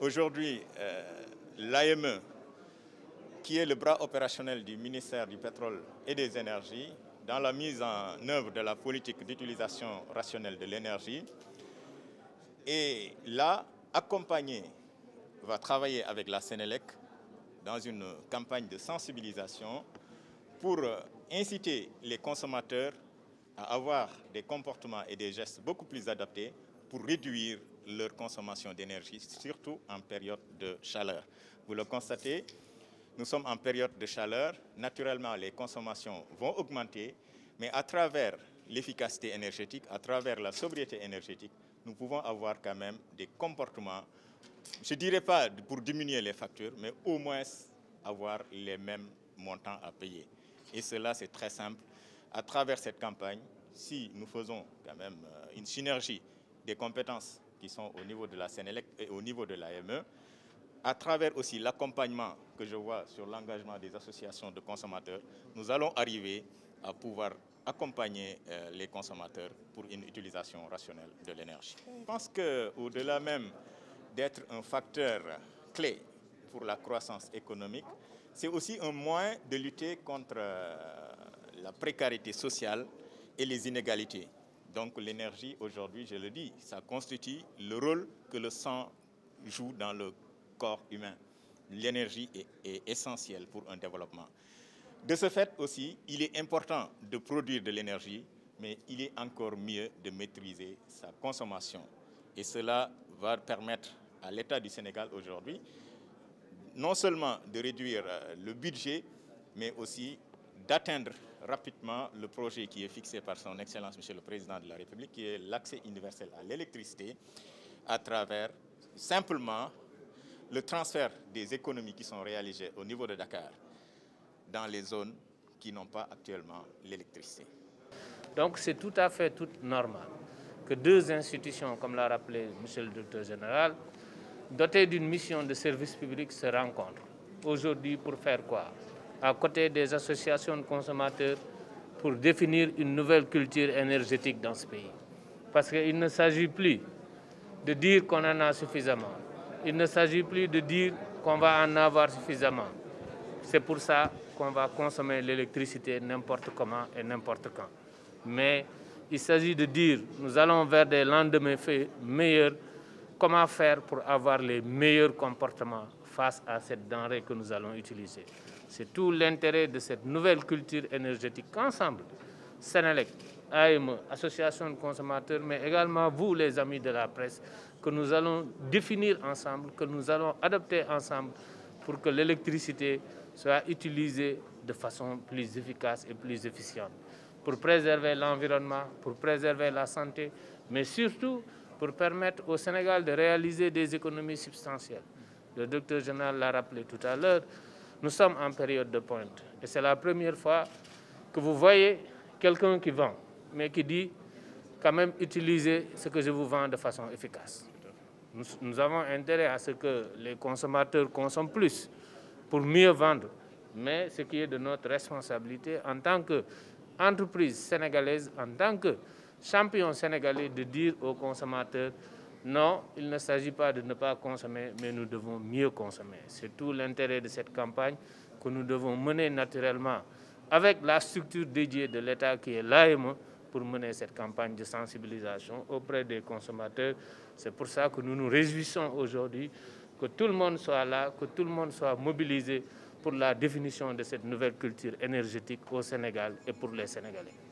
Aujourd'hui, euh, l'AME, qui est le bras opérationnel du ministère du pétrole et des énergies, dans la mise en œuvre de la politique d'utilisation rationnelle de l'énergie, et là, accompagné, va travailler avec la Sénélec dans une campagne de sensibilisation pour inciter les consommateurs à avoir des comportements et des gestes beaucoup plus adaptés pour réduire leur consommation d'énergie, surtout en période de chaleur. Vous le constatez, nous sommes en période de chaleur. Naturellement, les consommations vont augmenter, mais à travers l'efficacité énergétique, à travers la sobriété énergétique, nous pouvons avoir quand même des comportements, je ne dirais pas pour diminuer les factures, mais au moins avoir les mêmes montants à payer. Et cela, c'est très simple. À travers cette campagne, si nous faisons quand même euh, une synergie des compétences qui sont au niveau de la Sénélec et au niveau de l'AME, à travers aussi l'accompagnement que je vois sur l'engagement des associations de consommateurs, nous allons arriver à pouvoir accompagner euh, les consommateurs pour une utilisation rationnelle de l'énergie. Je pense qu'au-delà même d'être un facteur clé pour la croissance économique, c'est aussi un moyen de lutter contre euh, la précarité sociale et les inégalités. Donc l'énergie, aujourd'hui, je le dis, ça constitue le rôle que le sang joue dans le corps humain. L'énergie est, essentielle pour un développement. De ce fait aussi, il est important de produire de l'énergie, mais il est encore mieux de maîtriser sa consommation. Et cela va permettre à l'État du Sénégal aujourd'hui non seulement de réduire euh, le budget, mais aussi d'atteindre rapidement le projet qui est fixé par son Excellence Monsieur le Président de la République, qui est l'accès universel à l'électricité, à travers simplement le transfert des économies qui sont réalisées au niveau de Dakar dans les zones qui n'ont pas actuellement l'électricité. Donc c'est tout à fait tout normal que deux institutions, comme l'a rappelé Monsieur le Directeur Général, dotées d'une mission de service public se rencontrent. Aujourd'hui pour faire quoi? À côté des associations de consommateurs pour définir une nouvelle culture énergétique dans ce pays. Parce qu'il ne s'agit plus de dire qu'on en a suffisamment. Il ne s'agit plus de dire qu'on va en avoir suffisamment. C'est pour ça qu'on va consommer l'électricité n'importe comment et n'importe quand. Mais il s'agit de dire nous allons vers des lendemains meilleurs. Comment faire pour avoir les meilleurs comportements face à cette denrée que nous allons utiliser. C'est tout l'intérêt de cette nouvelle culture énergétique qu'ensemble, Sénélec, AME, Association de consommateurs, mais également vous, les amis de la presse, que nous allons définir ensemble, que nous allons adopter ensemble pour que l'électricité soit utilisée de façon plus efficace et plus efficiente, pour préserver l'environnement, pour préserver la santé, mais surtout pour permettre au Sénégal de réaliser des économies substantielles. Le docteur général l'a rappelé tout à l'heure, nous sommes en période de pointe et c'est la première fois que vous voyez quelqu'un qui vend, mais qui dit quand même utiliser ce que je vous vends de façon efficace. Nous, nous avons intérêt à ce que les consommateurs consomment plus pour mieux vendre, mais ce qui est de notre responsabilité en tant qu'entreprise sénégalaise, en tant que champion sénégalais, de dire aux consommateurs non, il ne s'agit pas de ne pas consommer, mais nous devons mieux consommer. C'est tout l'intérêt de cette campagne que nous devons mener naturellement avec la structure dédiée de l'État qui est l'AME pour mener cette campagne de sensibilisation auprès des consommateurs. C'est pour ça que nous nous réjouissons aujourd'hui que tout le monde soit là, que tout le monde soit mobilisé pour la définition de cette nouvelle culture énergétique au Sénégal et pour les Sénégalais.